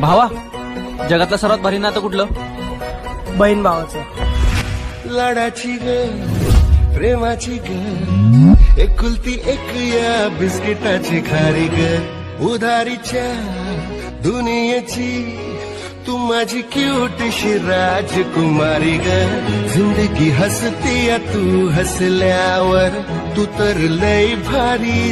भावा जगातला सर्वात भारी नातं कुठलं? बहीण भावाचं. लाडाची ग प्रेमाची ग एकुलती एक या बिस्किटाची खारी ग. उधारीच्या दुनियेची तू माझी क्यूटशी राजकुमारी ग. जिंदगी हसती या तू हसल्यावर तू तर लय भारी